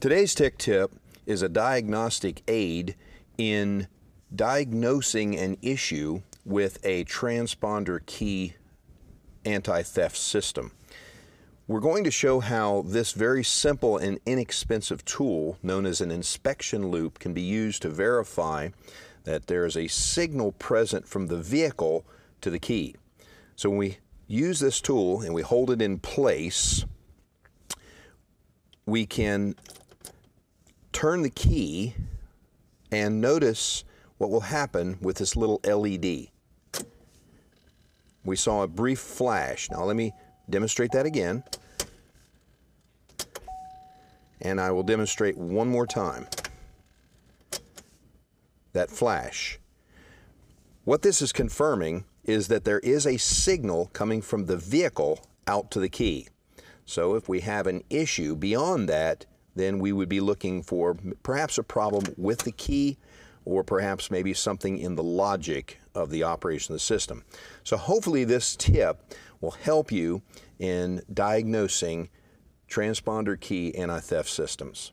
Today's Tech Tip is a diagnostic aid in diagnosing an issue with a transponder key anti-theft system. We're going to show how this very simple and inexpensive tool known as an inspection loop can be used to verify that there is a signal present from the vehicle to the key. So when we use this tool and we hold it in place, we can turn the key and notice what will happen with this little LED. We saw a brief flash. Now let me demonstrate that again. And I will demonstrate one more time. That flash. What this is confirming is that there is a signal coming from the vehicle out to the key. So if we have an issue beyond that, then we would be looking for perhaps a problem with the key or perhaps maybe something in the logic of the operation of the system. So hopefully this tip will help you in diagnosing transponder key anti-theft systems.